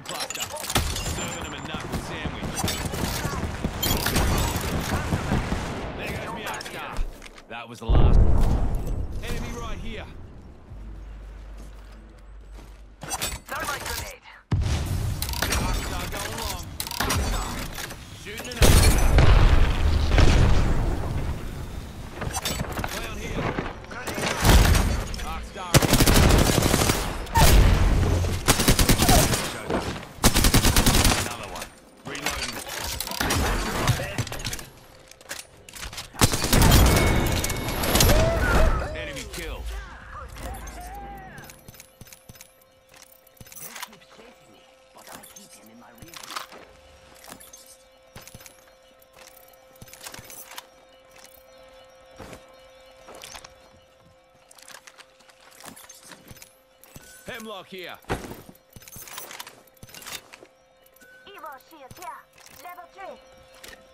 Knuckle cluster. Serving him a knuckle sandwich. There goes me Arc Star. That was the last. Enemy right here. Thermite grenade. Arc Star going long. Shooting him in my rear view. Hemlok here. Evo shield here. Level 3.